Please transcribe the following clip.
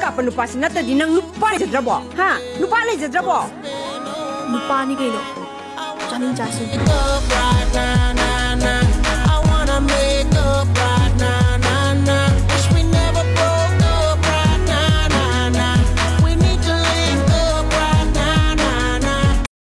ka panu pas na ta dinang lupa je drabo ha lupa le je drabo lupa ni ke lo janin ja su